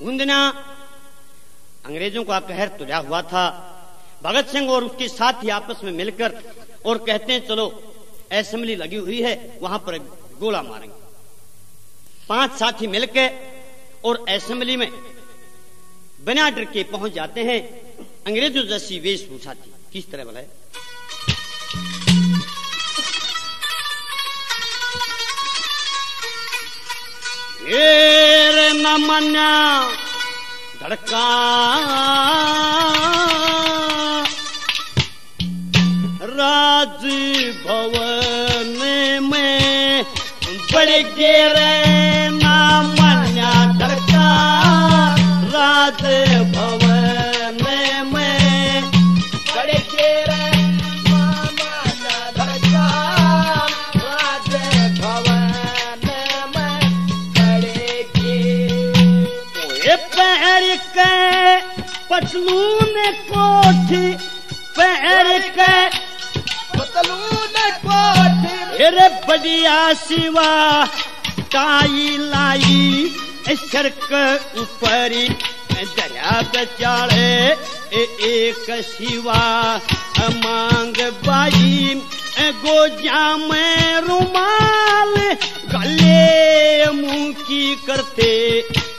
दिना अंग्रेज़ों का कहर तुझा हुआ था। भगत सिंह और उसके साथी आपस में मिलकर और कहते हैं, चलो असेंबली लगी हुई है, वहाँ पर गोला मारेंगे। पाँच साथी मिलकर और असेंबली में बिना डर के पहुँच जाते हैं। अंग्रेज़ों जैसी वेशभूषा थी। किस तरह बोला रे न मन्या धड़का राज भवन में बड़ रे न मन्या धड़का राज भवन पतलून कोठी पैर के। पतलून कोठी। अरे बढ़िया सिवा टाई लाई सड़क ऊपर दरिया बेचारे एक सिवा मांग बाई गोजा में रुमाल गले मुँह की करते।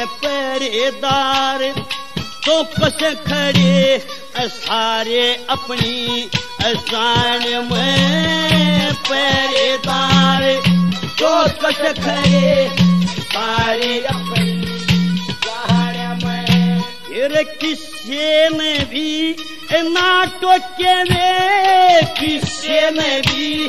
ऐं पहिरेदार चौकस खड़े असारे अपनी असान में पहिरेदार चौकस खड़े सारे अपनी किसे में। भी ना टोके रे किसे में भी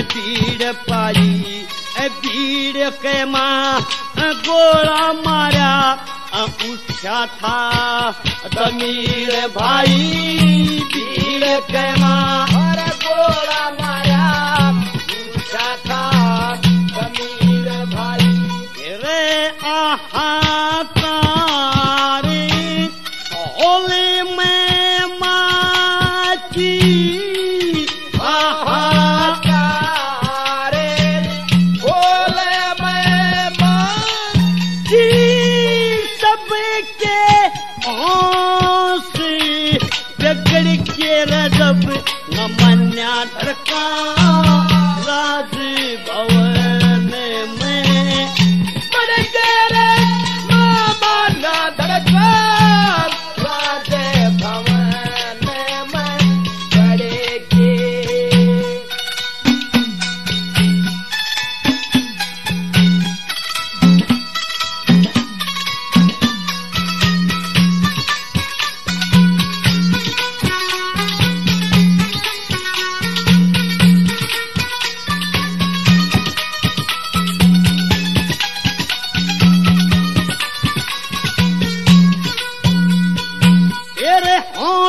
भीड़ पाई भीड़ के माँ। गोला मारा उठा था। जमीर भाई भीड़ के माँ। गोला मारा पूछा था। समीर भाई, रे आहाकारी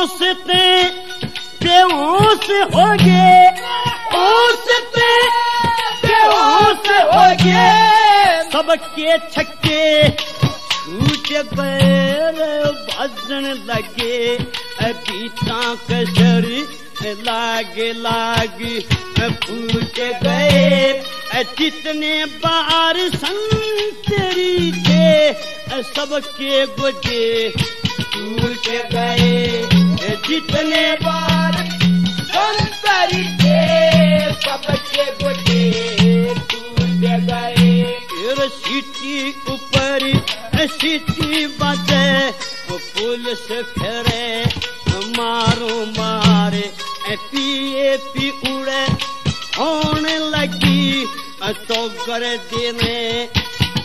उसते बेहोश हो गए उसते बेहोश हो गए सबके छक्के छूट गए भजन लगे। बीता कसर लागे लाग फूट गए जितने बार संतरी थे सबके गोजे टूट गए। जितने बार संतरी थे सबके गोटे टूट गए। फिर सीटी ऊपर सीटी बजे पुलिस फेरे मारो मारे। पिए, पी उड़े, होने लगी चौकर देने।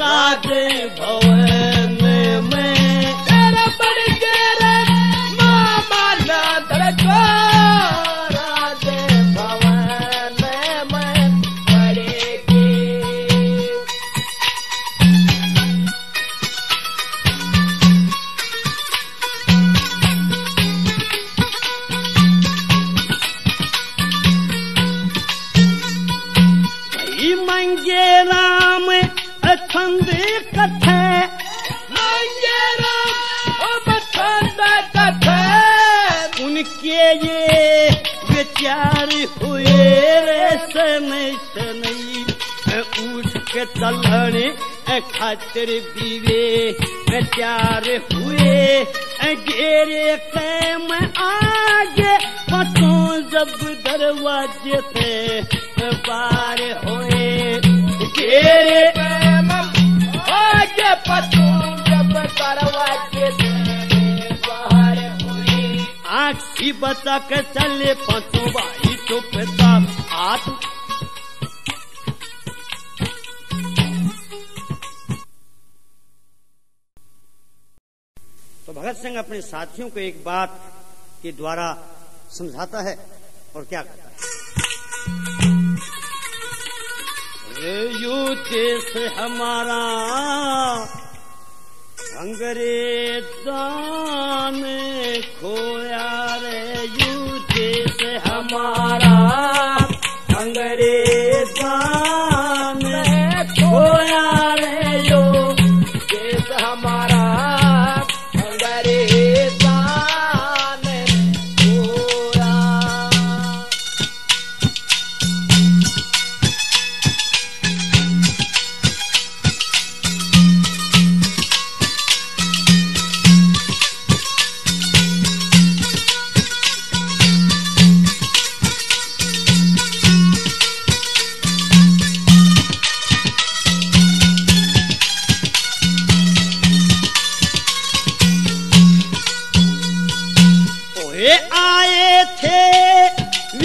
राधे भव। खातिर बीवे विचार हुए। घेरे कैम आगे पटों जब दरवाजे से बार हुए। घेरे आगे पतू जब दरवाजे से बाहर हुई आखी के चले पतों भाई चुपता हाथ भगत सिंह अपने साथियों को एक बात के द्वारा समझाता है और क्या कहता है? यू देश हमारा अंग्रेजा ने खोया रे यू देश हमारा अंग्रेजा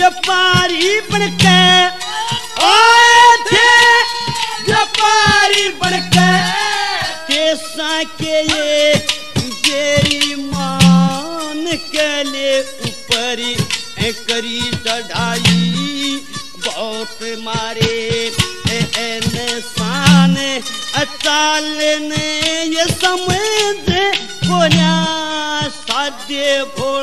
व्यापारी बनके आए थे। व्यापारी बनके देशा के ये बेईमान के लिए ऊपर करी चढ़ाई बहुत मारे। इंसान चालने ये समझ कोना साध्य भोला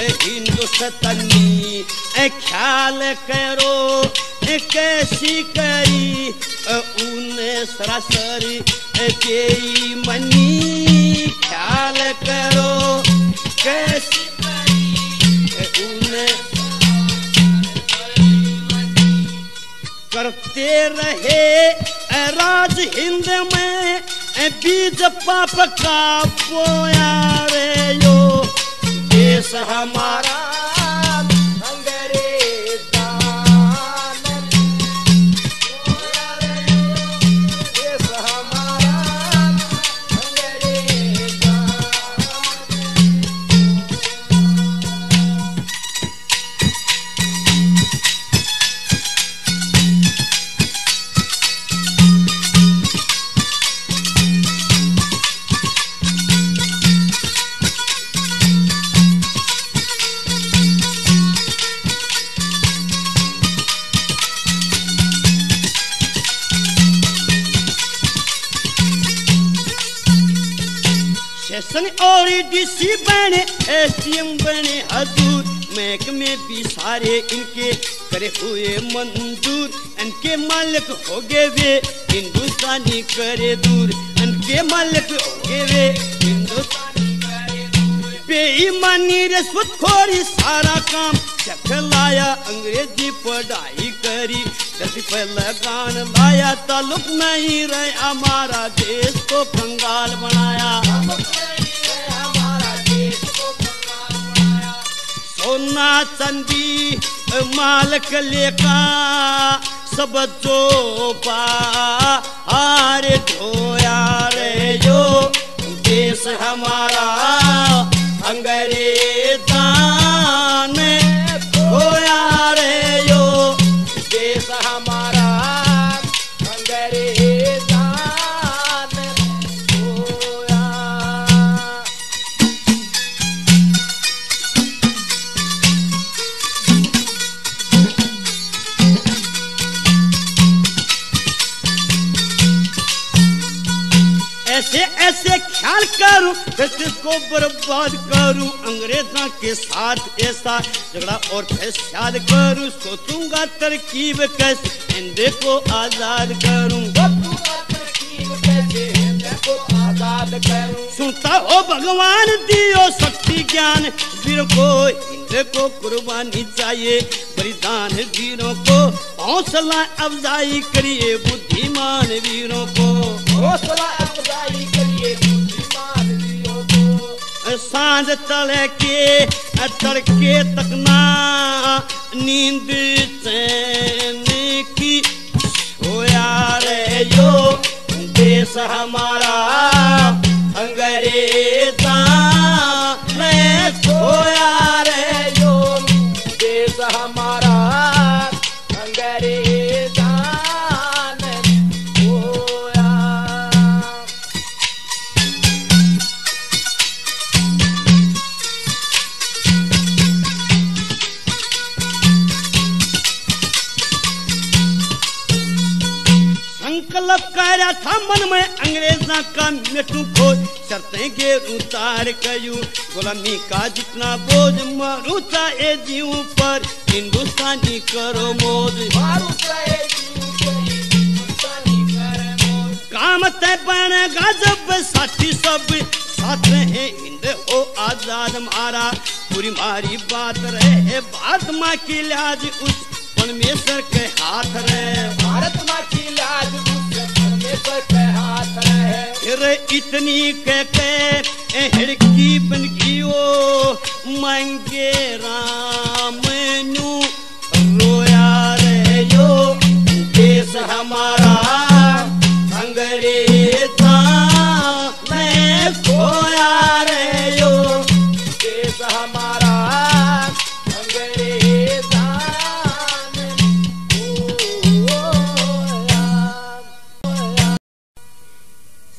हिंदुस्तानी ख्याल करो कैसी करी सरासरी, ए मनी। ख्याल करो, कैसी करते रहे राज हिंद में बीज पाप का बोया एसडीएम बने हजूर। महकमे भी सारे इनके करे हुए मंजूर। इनके मालिक हो गए वे, हिंदुस्तानी करे दूर। इनके मालिक हो गए वे, हिंदुस्तानी बेईमानी रिश्वतखोरी सारा काम चखलाया अंग्रेज़ी पढ़ाई करी। धरती पर लगान लाया ताल्लुक नहीं रहे, हमारा देश को कंगाल बनाया। सोना चंदी मालक लेका सब जो पार धोया रे जो देश हमारा अंग्रेजा। ख्याल करूँ देश को बर्बाद करूँ। अंग्रेजा के साथ ऐसा झगड़ा और फैसाद करूँ। सोचूँगा तरकीब कैसे हिंदे को आज़ाद करूँ। सुनता हो भगवान दियो शक्ति ज्ञान। वीर को हिंद को कुर्बानी चाहिए। बलिदान वीरों को हौसला अफजाई करिए बुद्धिमान वीरों को। हौसला अफजाई साँझ चले के तड़के तक ना नींद चैन की हो रे जो देश हमारा अंग्रेजा उतार कयू गुलामी का जितना बोझ मरू चाहे जीव पर हिंदुस्तानी करो मौज। काम तय बनेगा जब साथी सब साथ रहे हिंद हो आज़ाद मारा। पूरी मारी बात रहे बात माँ की लाज उस परमेश्वर के हाथ रहे। भारत माँ की लाज उससे रहे इतनी कह के हिड़की बन गई ओ मंगे राम नू। रोया रे यो देश हमारा अंग्रेजा मैं खोया रे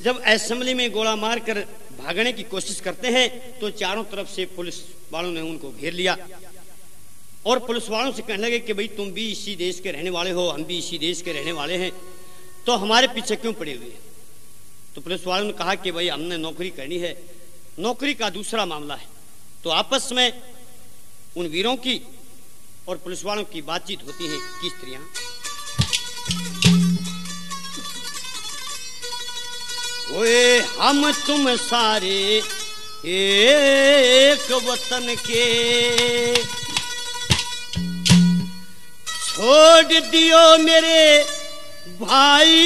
जब असेंबली में गोला मारकर भागने की कोशिश करते हैं तो चारों तरफ़ से पुलिस वालों ने उनको घेर लिया। और पुलिस वालों से कहने लगे कि भाई, तुम भी इसी देश के रहने वाले हो, हम भी इसी देश के रहने वाले हैं तो हमारे पीछे क्यों पड़े हुए हैं? तो पुलिस वालों ने कहा कि भाई, हमने नौकरी करनी है। नौकरी का दूसरा मामला है। तो आपस में उन वीरों की और पुलिस वालों की बातचीत होती है कि स्त्रियाँ ओए, हम तुम सारे एक वतन के। छोड़ दियो मेरे भाई।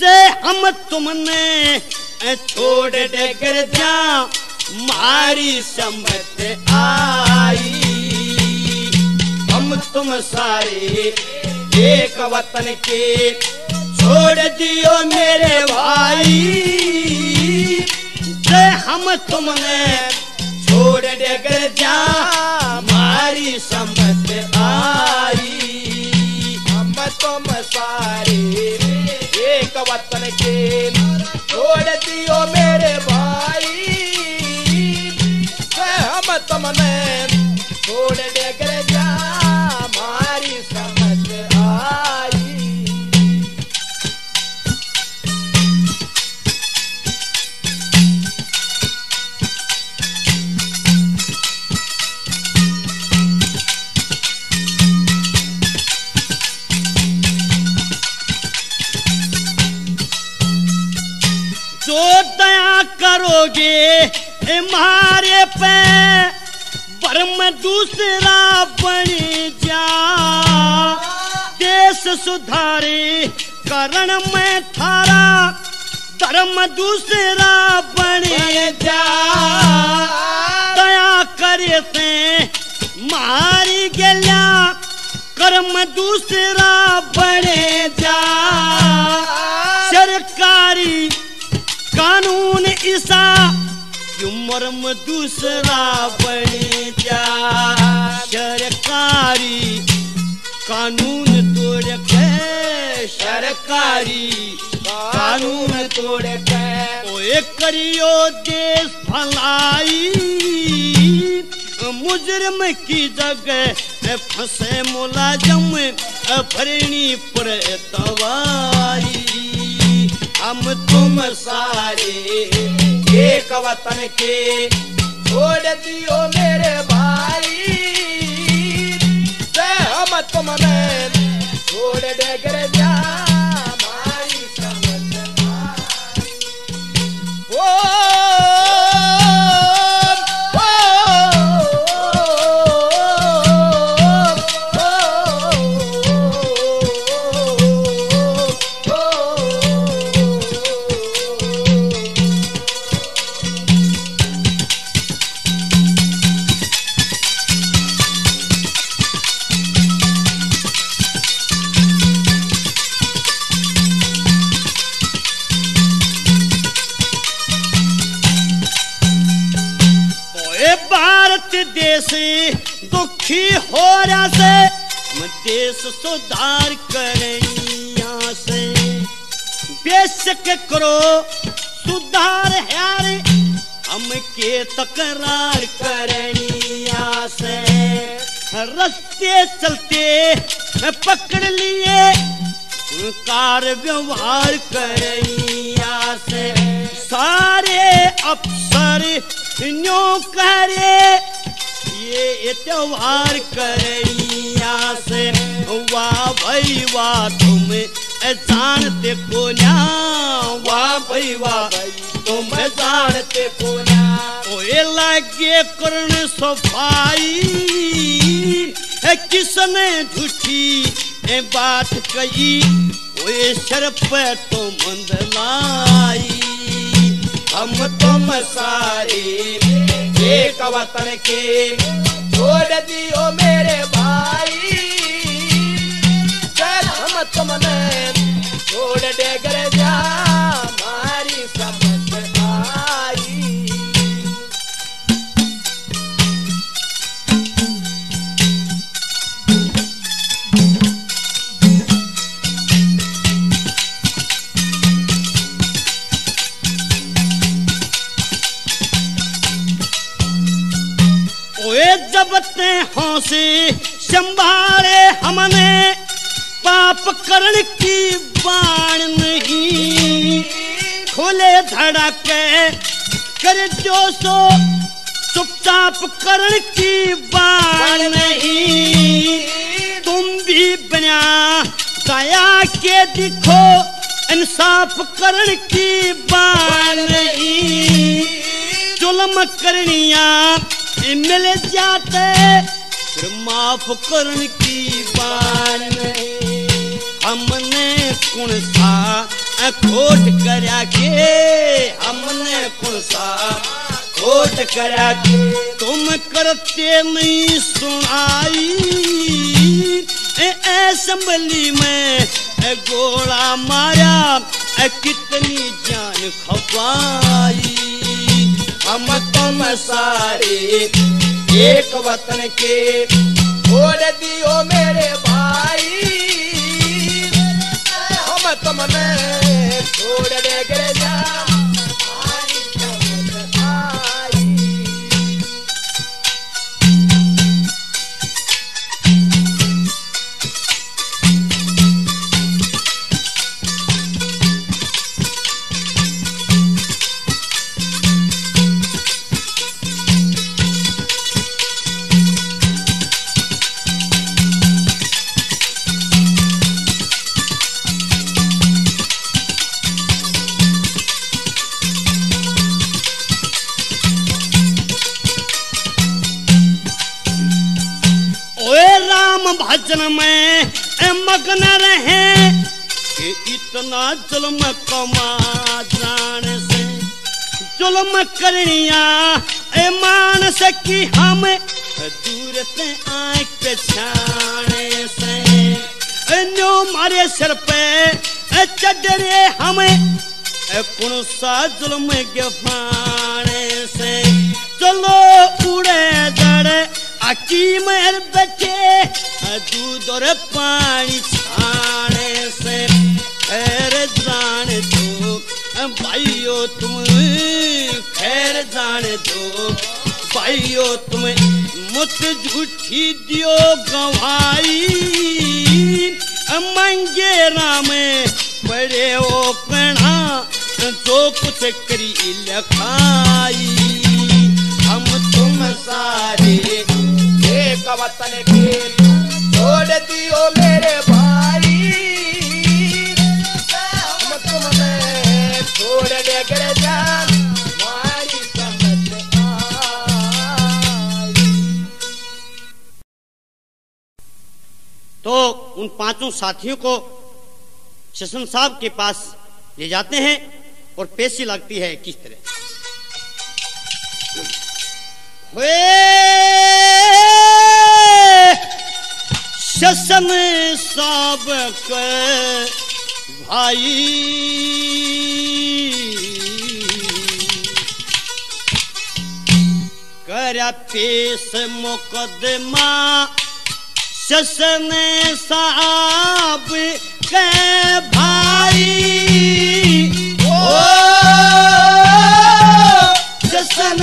जे हम तुमने छोड़ देकर जा, मारी सम्मत आई। हम तुम सारे एक वतन के, छोड़ दियो मेरे भाई। जे हम तुमने, छोड़ देकर जा, मारी सम्मत आई। हम तुम सारे एक वतन के, छोड़ दियो मेरे भाई। हम तुमने, छोड़ सुधारे, करण में थारा, धर्म दूसरा बन जा। दया करे से मारी गया कर्म दूसरा बने जा। सरकारी कानून ईसा मर्म दूसरा बने जा। सरकारी कानून तोड़ सरकारी कानून तोड़ के ओए करियो देश भलाई। मुजरिम की जगह फंसे मुलाजम, भरनी पर दवाई हम तुम सारे एक वतन के छोड़ दियो मेरे भाई। से हम तुमने छोड़ दे कर जा दुखी हो रहा से देश सुधार करें से। बेशक करो, सुधार यार, हम के तकरार करें से। रस्ते चलते पकड़ लिए, कार व्यवहार करैया से। सारे अफसर करे ये त्योहार करैया से वाह भाई वाह तुम जानते को न्या वाह भाई वाह तुम जानते को न्या ओए लागे करण सफ़ाई किसने झूठी बात कही, ओए सर तो मंद हम तुम सारे एक वतन के। छोड़ दियो मेरे भाई। चल हम तुमने छोड़ दे कर जा। ओए जब ते हौसे संभाले हमने। पाप करण की बाण नहीं। खुले धड़के, कर जो सो, चुपचाप करण की बात नहीं। तुम भी बना दया के दिखो, इंसाफ करण की बात नहीं। जुल्म करनिया मिल जाते, फिर माफ़ करण की बात हमने कुण सा खोट करा के, हमने कुण सा खोट करा के, तुम करते नहीं सुनाई। असम्बली में गोला मारा कितनी जान खपाई। हम तुम सारे, एक वतन के। छोड़ दियो मेरे भाई, हम तुमने छोड़ दे गिर जा राम में मगन रहे कि इतना जुल्म कमा जाने से। जुल्म करनिया, ए मानस की हम दूर से आँख पे छाने से। न्यो मारे सिर पे चडरे हमें कुण सा जुल्म के फाने से। चलो उड़े जड़े आकी महर बैठे दूध और पानी छाने से। खैर जान दो, भाइयों तुम, खैर जान दो। भाइयों तुम, मुझ झूठी दियो गवाई मंगे राम, बड़े ओ कणा, जो कुछ करी लखाई। हम तुम सारे एक वतन के छोड़ दियो मेरे भाई हम तुमने छोड़ दे गिर जा। तो उन पाँचों साथियों को शशन साहब के पास ले जाते हैं और पेशी लगती है किस तरह हुए शशन साहब के भाई। करया पेश मुकदमा शसन साहब के भाई। ओ, शसन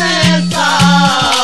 साहब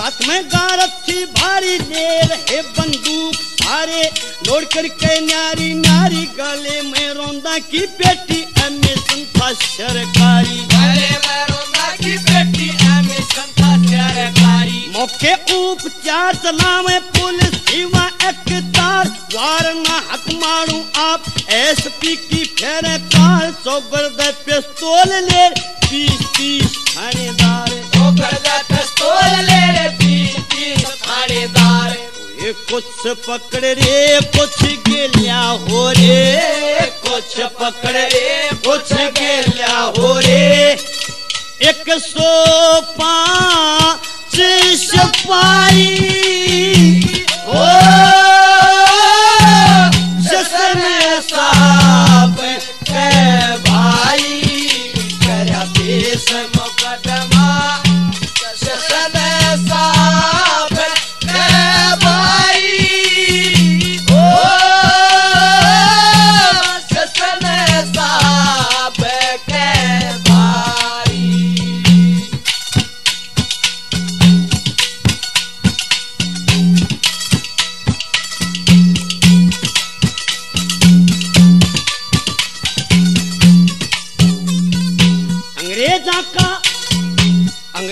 साथ में गारत थी भारी देर, है बंदूक सारे लोड करके नारी नारी गले में रोंदा की बेटी अमे संता सरकारी गले में रोंदा की बेटी अमे संता सरकारी मौके उपचार चलावे पुलिस सेवा एकतार वार ना हक मारू आप एसपी की फेर कार। सौगर्द पिस्तौल ले तीस तीस थानेदार। करदा पिस्तौल ले रे बीस तीस थानेदार। ये कुछ पकड़ रे कुछ गेलिया हो रे। कुछ पकड़ रे कुछ गेलिया हो रे। एक सौ पाँच सिपाही ओ शस्त्र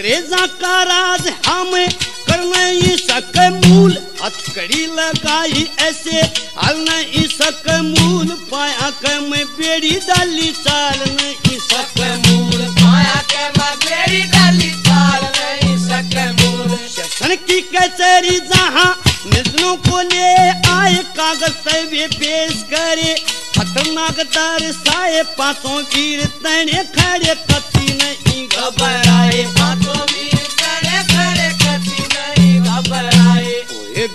अंग्रेजा का राज हम कर नहीं सक मूल। हथकड़ी लगाई ऐसे हल नहीं सक मूल। पाया के मैं बेड़ी डाली, चाल नहीं सक मूल। माया के मगेरी डाली, चाल नहीं सके मूल। शासन की कचहरी जहाँ मिजनों को ले आए कागज़ तवे पेश करे। खतरनाक दर साए पाँचों वीर तने खड़े कति नहीं घबराए। हाथों वीर खड़े कभी नहीं घबराए।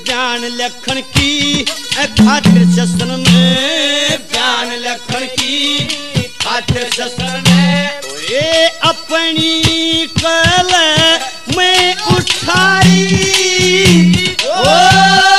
ज्ञान लखन की खातिर शस्त्र में। ज्ञान लखन की खातिर शस्त्र में। ओए अपनी कल में उठाई ओ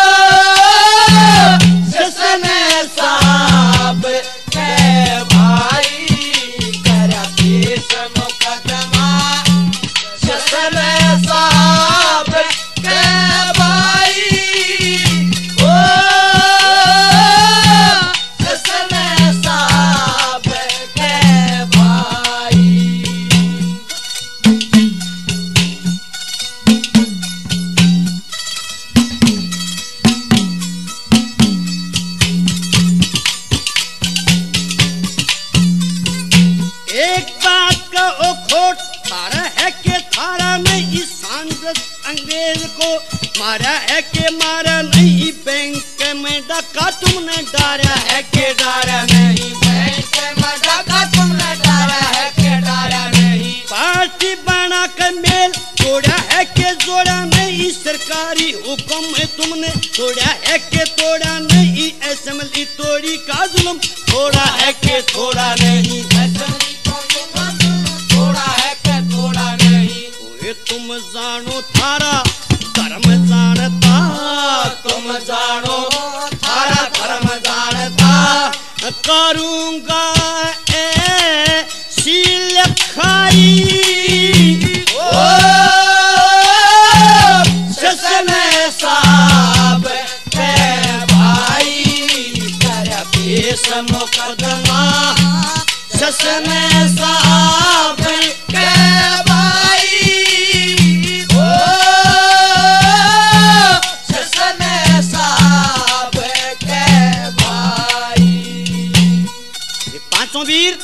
पाँचों वीर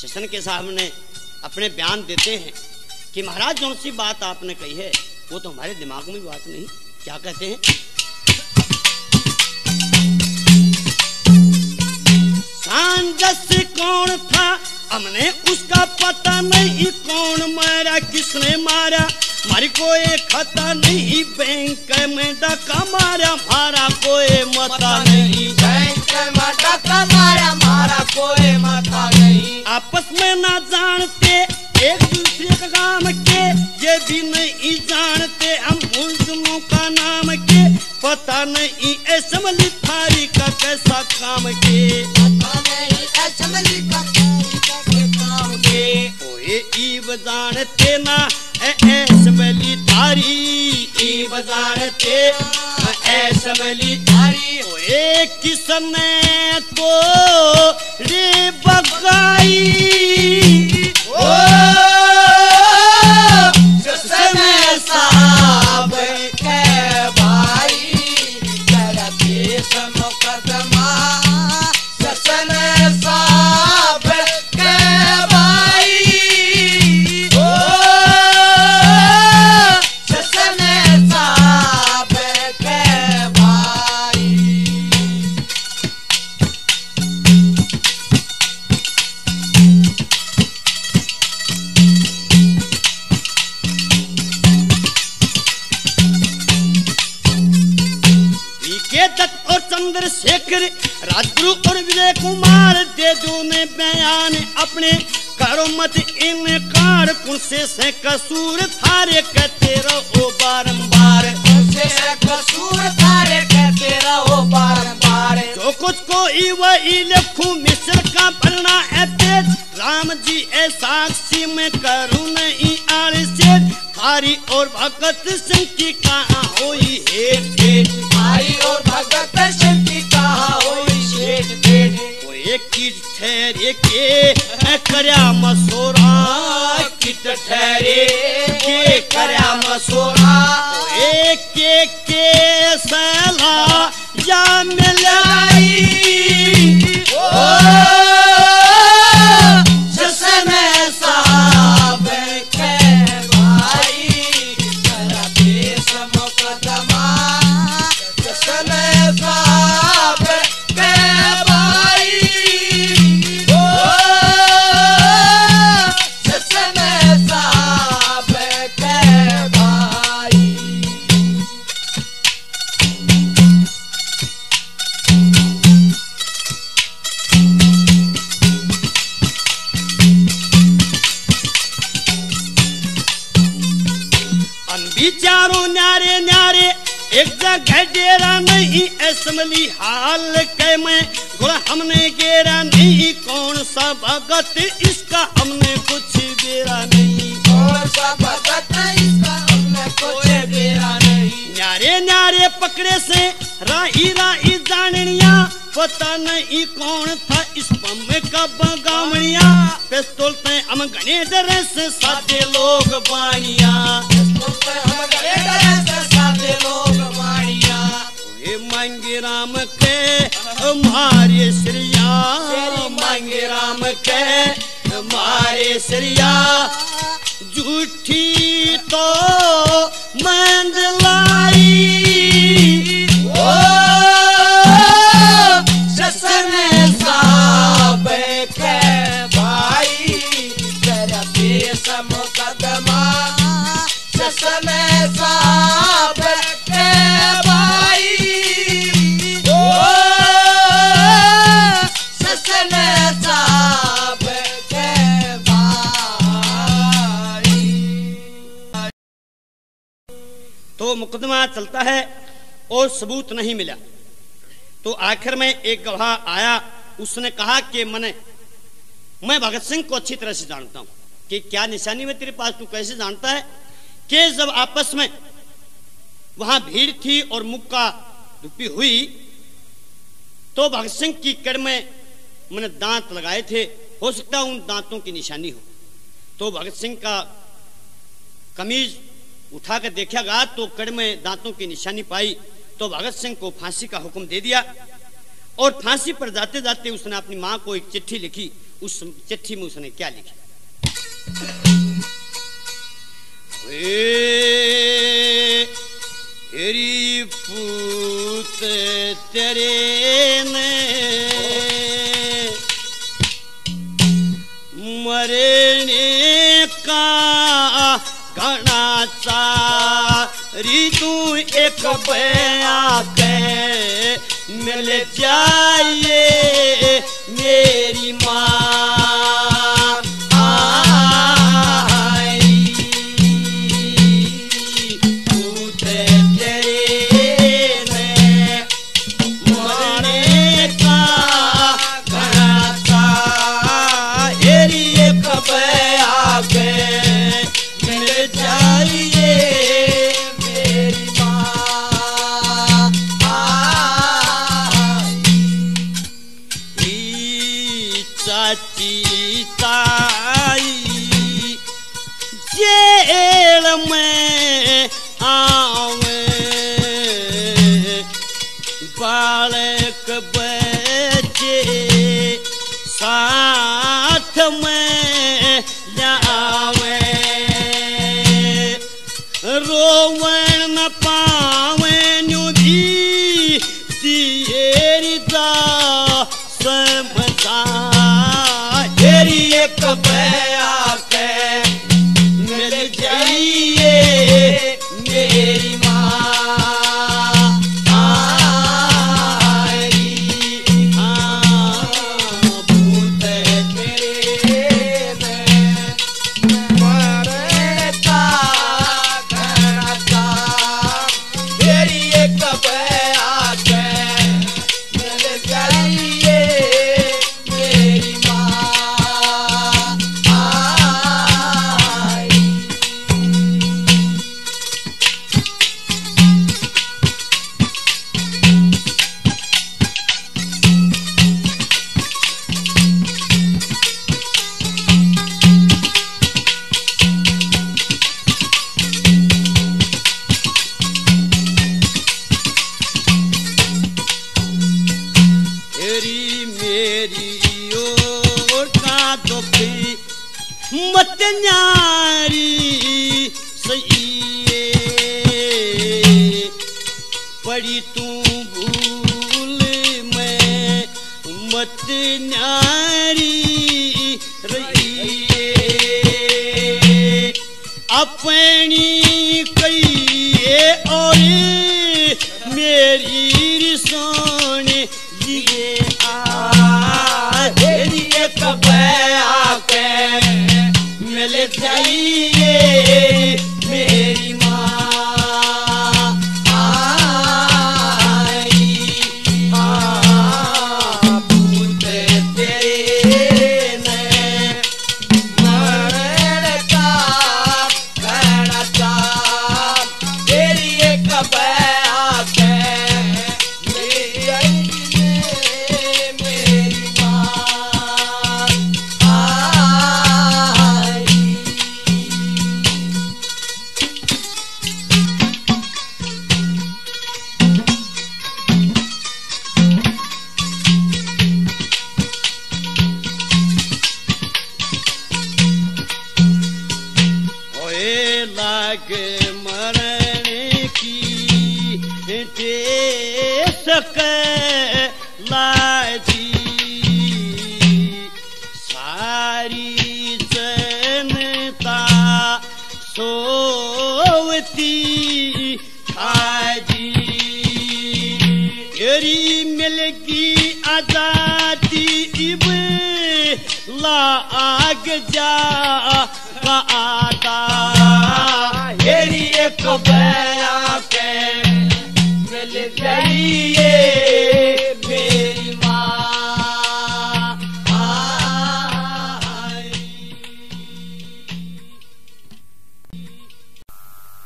शशन के सामने अपने बयान देते हैं कि महाराज जो सी बात आपने कही है वो तो हमारे दिमाग में बात नहीं। क्या कहते हैं? सांजस कौन था? हमने उसका पता नहीं कौन मारा किसने मारा। मारी कोई खता नहीं बैंक में डका मारा मारा कोई मता नहीं बैंक में टका मारा मारा कोई माथा नहीं। आपस में ना जानते एक दूसरे का काम के ये भी नहीं जानते हम मुल्जमों का नाम के। पता नहीं असमली थारी का कैसा काम के। पता नहीं असेंबली का के ओए ईब जानते ना ए असमली थारी। ईब जानते बली तारी ओए किसने तो रे बगाई? ओ से से कसूर थारे कहते रहो बारंबार। उनसे कसूर थारे कहते रहो बार बार जो कुछ कोई वही लिखूं मिस्र का पढ़ना है पेट राम जी ए साक्षी में करूँ नहीं आड़ से थारी और भगत सिंह की कहाँ हुई हेठ हेठ भाई और भगत सिंह की कहा हुई पेट वो एक की ठहरे के मैं करया मसोरा। किट ठहरे के करया मसोरा। एक एक के सला या मिलाई ओ एक जगह डेरा नहीं असमली हाल के में। गुड़ा हमने गेरा नहीं कौन सा भगत इसका हमने कुछ बेरा नहीं। और सा भगत इसका हमने कुछ बेरा नहीं। न्यारे न्यारे पकड़े से राही राही जाननिया पता नहीं कौन था इस बम का बगावनिया। पिस्तौल पे हम घने डरे से साथे लोग बानिया। पिस्तौल पे हम गए डरे राम के हमारे श्रिया मांगे राम के हमारे श्रिया झूठी तो मंडलाई ओ जसन साहब के भाई तेरा मुकदमा जसन चलता है और सबूत नहीं मिला। तो आखिर में एक गवाह आया, उसने कहा कि मैंने, मैं भगत सिंह को अच्छी तरह से जानता हूँ कि क्या निशानी है तेरे पास, तू कैसे जानता है कि जब आपस में वहाँ भीड़ थी और मुक्का दुपी हुई तो भगत सिंह की कड़ में मैंने दांत लगाए थे। हो सकता उन दांतों की निशानी हो। तो भगत सिंह का कमीज उठा कर देखा गया तो कड़ में दांतों की निशानी पाई तो भगत सिंह को फांसी का हुक्म दे दिया। और फांसी पर जाते जाते उसने अपनी माँ को एक चिट्ठी लिखी। उस चिट्ठी में उसने क्या लिखा? तेरी पूत तेरे ने मरने का घना ऋतु एक बया मिल जाइए।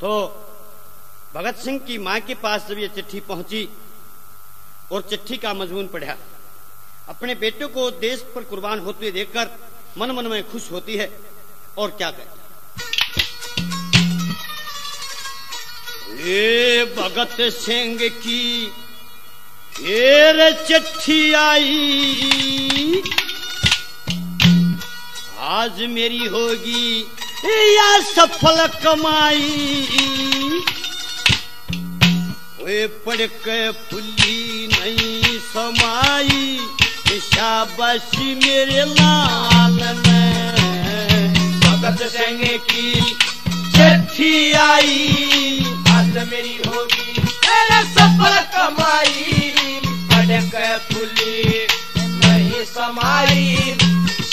तो भगत सिंह की माँ के पास जब ये चिट्ठी पहुँची और चिट्ठी का मजमून पढ़ा, अपने बेटे को देश पर कुर्बान होते हुए देखकर मन मन में खुश होती है और क्या कहती भगत सिंह की फिर चिट्ठी आई। आज मेरी होगी या सफल कमाई। वे पढ़ के फुल्ली नहीं समाई शाबाशी मेरे लाल में। भगत सिंह की चिट्ठी आई, आज मेरी होगी तेरे सफल कमाई। अडक फुली नहीं समाई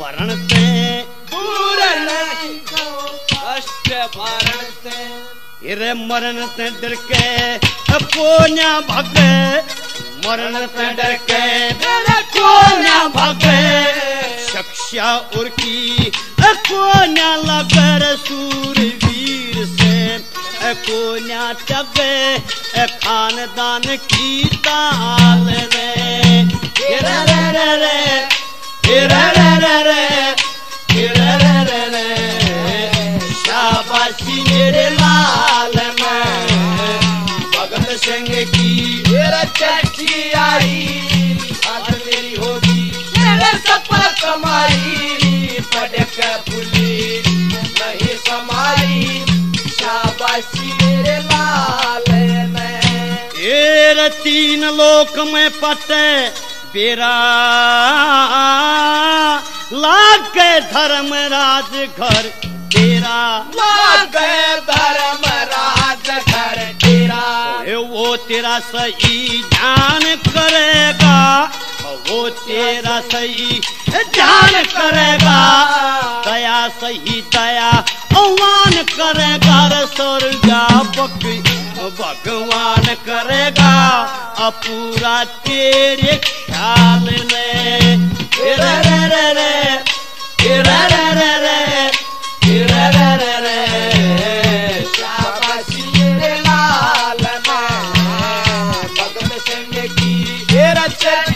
वरण से कष्ट भरण से हिरे मरण से डर के कोन्या भगे मरण से डर के कोन्या भगे शक्षा उर की कोन्या लगर सूरवीर से कोन्या टगे खानदान की ताल रे रे रे रे। भगत सिंह की मेरा चट्टी लाल में तेरा तीन लोक में पटे बेरा लाग धर्म राज घर तेरा लाग धर्म राज घर तेरा वो तेरा सही ध्यान करेगा। वो तेरा सही ध्यान करेगा दया सही दया भगवान करेगा स्वर्गा भगवान करेगा अपूरा तेरे ख्याल में Yeah.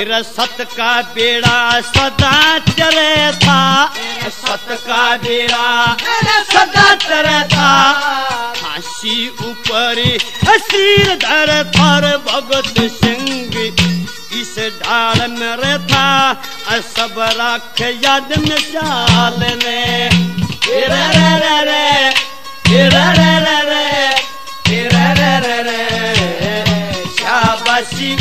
एर सत का बेड़ा सदा चले था। सत का बेड़ा सदा चले था। फांसी ऊपर सिर धर थर भगत सिंह इस ढाल में रहता। सब रख याद में चाल ने। रे रे रे, शाबाशी।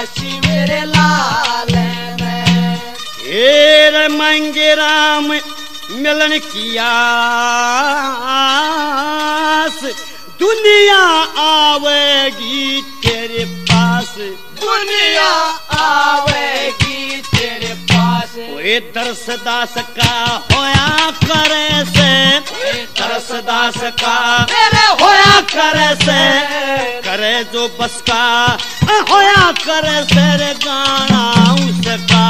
शाबाशी मेरे लाल हेर मंगे राम मिलन किया दुनिया आवेगी तेरे पास। दुनिया आवेगी ओए दरस दास का होया करे से दरस दास का होया करे से करे जो बस का होया करे से रे गाना उसका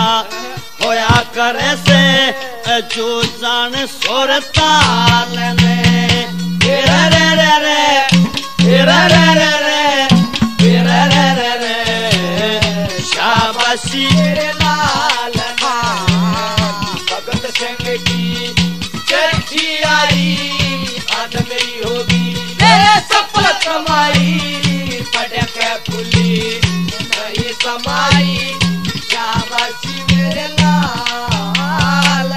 होया करे से जो जान सुर ताल में रे रे रे रे रे रे रे रे रे रे रे शाबाशी कमाई हद मेरी होगी मेरे सफल कमाई पटक फुली समाई शाबाशी मेरे लाल